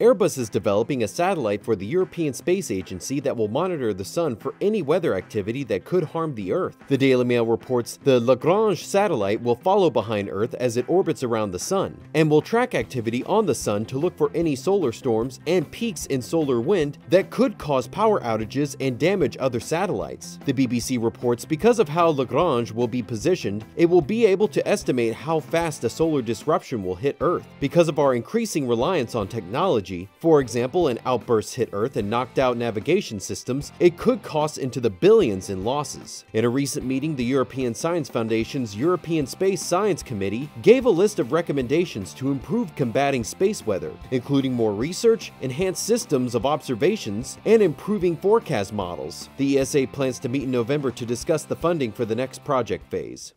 Airbus is developing a satellite for the European Space Agency that will monitor the sun for any weather activity that could harm the Earth. The Daily Mail reports the Lagrange satellite will follow behind Earth as it orbits around the sun, and will track activity on the sun to look for any solar storms and peaks in solar wind that could cause power outages and damage other satellites. The BBC reports because of how Lagrange will be positioned, it will be able to estimate how fast a solar disruption will hit Earth. Because of our increasing reliance on technology, technology. For example, an outburst hit Earth and knocked out navigation systems, it could cost into the billions in losses. In a recent meeting, the European Science Foundation's European Space Science Committee gave a list of recommendations to improve combating space weather, including more research, enhanced systems of observations, and improving forecast models. The ESA plans to meet in November to discuss the funding for the next project phase.